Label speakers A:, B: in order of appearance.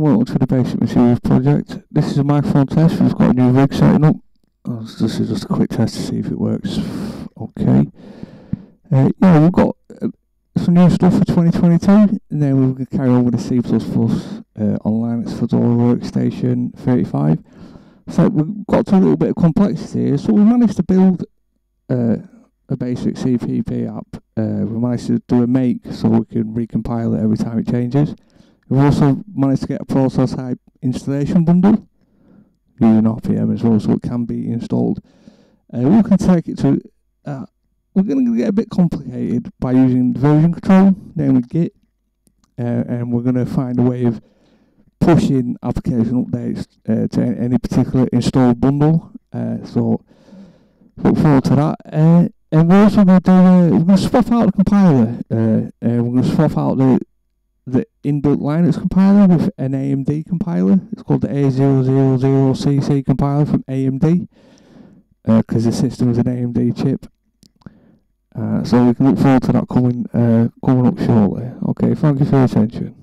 A: welcome to the Basic Materials Project. This is a microphone test, we've got a new rig setting up. Oh, this is just a quick test to see if it works. Okay. Uh, yeah, we've got uh, some new stuff for 2022, and then we're going to carry on with the C++ uh, on Linux Fedora Workstation 35. So we've got to a little bit of complexity here, so we managed to build uh, a basic CPP app. Uh, we managed to do a make so we can recompile it every time it changes. We've also managed to get a process type installation bundle using RPM as well, so it can be installed. Uh, we can take it to. Uh, we're going to get a bit complicated by using version control, namely Git, uh, and we're going to find a way of pushing application updates uh, to any particular installed bundle. Uh, so look forward to that. Uh, and we're also going to do. We're going to swap out the compiler. Uh, we're going to swap out the the inbuilt Linux compiler with an AMD compiler. It's called the AOCC compiler from AMD because uh, the system is an AMD chip. Uh, so we can look forward to that coming uh, coming up shortly. Okay, thank you for your attention.